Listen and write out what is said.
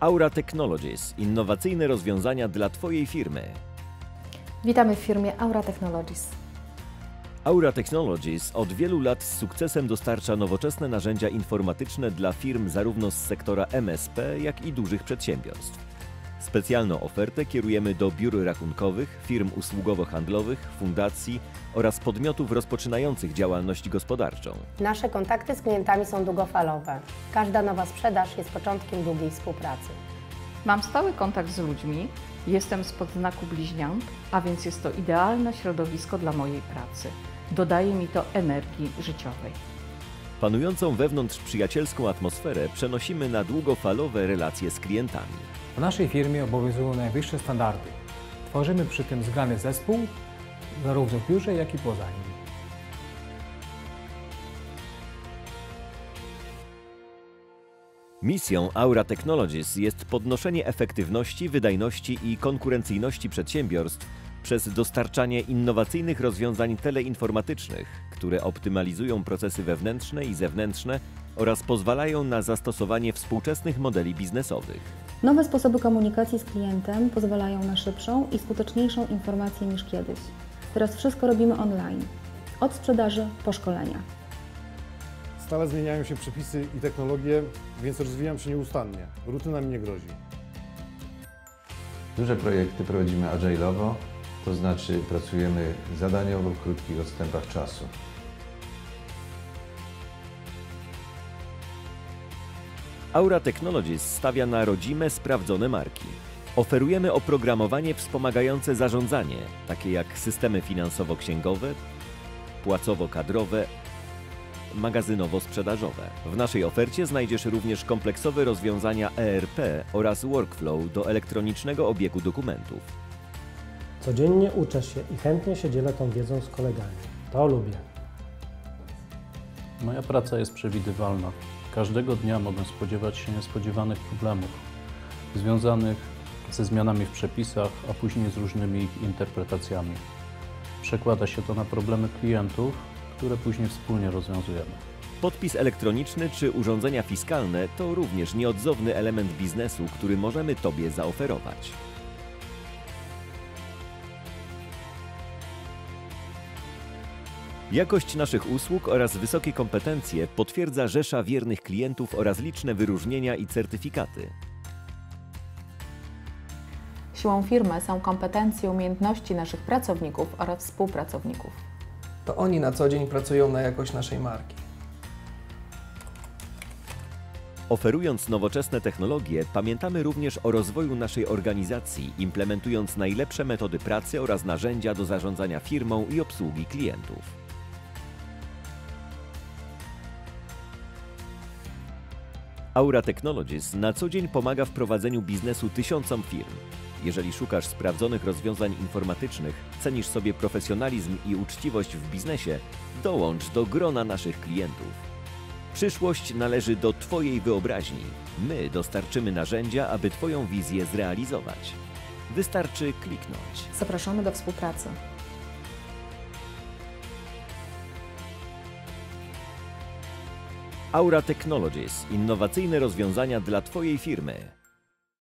Aura Technologies innowacyjne rozwiązania dla Twojej firmy. Witamy w firmie Aura Technologies. Aura Technologies od wielu lat z sukcesem dostarcza nowoczesne narzędzia informatyczne dla firm zarówno z sektora MSP, jak i dużych przedsiębiorstw. Specjalną ofertę kierujemy do biur rachunkowych, firm usługowo-handlowych, fundacji oraz podmiotów rozpoczynających działalność gospodarczą. Nasze kontakty z klientami są długofalowe. Każda nowa sprzedaż jest początkiem długiej współpracy. Mam stały kontakt z ludźmi, jestem spod znaku bliźniąt, a więc jest to idealne środowisko dla mojej pracy. Dodaje mi to energii życiowej. Panującą wewnątrz przyjacielską atmosferę przenosimy na długofalowe relacje z klientami. W naszej firmie obowiązują najwyższe standardy. Tworzymy przy tym zgrany zespół, zarówno w biurze, jak i poza nim. Misją Aura Technologies jest podnoszenie efektywności, wydajności i konkurencyjności przedsiębiorstw przez dostarczanie innowacyjnych rozwiązań teleinformatycznych, które optymalizują procesy wewnętrzne i zewnętrzne oraz pozwalają na zastosowanie współczesnych modeli biznesowych. Nowe sposoby komunikacji z klientem pozwalają na szybszą i skuteczniejszą informację niż kiedyś. Teraz wszystko robimy online. Od sprzedaży po szkolenia. Stale zmieniają się przepisy i technologie, więc rozwijam się nieustannie. Rutyna mi nie grozi. Duże projekty prowadzimy agile'owo, to znaczy pracujemy zadaniowo w krótkich odstępach czasu. Aura Technologies stawia na rodzime, sprawdzone marki. Oferujemy oprogramowanie wspomagające zarządzanie, takie jak systemy finansowo-księgowe, płacowo-kadrowe, magazynowo-sprzedażowe. W naszej ofercie znajdziesz również kompleksowe rozwiązania ERP oraz workflow do elektronicznego obiegu dokumentów. Codziennie uczę się i chętnie się dzielę tą wiedzą z kolegami. To lubię. Moja praca jest przewidywalna. Każdego dnia mogę spodziewać się niespodziewanych problemów związanych ze zmianami w przepisach, a później z różnymi ich interpretacjami. Przekłada się to na problemy klientów, które później wspólnie rozwiązujemy. Podpis elektroniczny czy urządzenia fiskalne to również nieodzowny element biznesu, który możemy Tobie zaoferować. Jakość naszych usług oraz wysokie kompetencje potwierdza rzesza wiernych klientów oraz liczne wyróżnienia i certyfikaty. Siłą firmy są kompetencje i umiejętności naszych pracowników oraz współpracowników. To oni na co dzień pracują na jakość naszej marki. Oferując nowoczesne technologie, pamiętamy również o rozwoju naszej organizacji, implementując najlepsze metody pracy oraz narzędzia do zarządzania firmą i obsługi klientów. Aura Technologies na co dzień pomaga w prowadzeniu biznesu tysiącom firm. Jeżeli szukasz sprawdzonych rozwiązań informatycznych, cenisz sobie profesjonalizm i uczciwość w biznesie, dołącz do grona naszych klientów. Przyszłość należy do Twojej wyobraźni. My dostarczymy narzędzia, aby Twoją wizję zrealizować. Wystarczy kliknąć. Zapraszamy do współpracy. Aura Technologies innowacyjne rozwiązania dla Twojej firmy.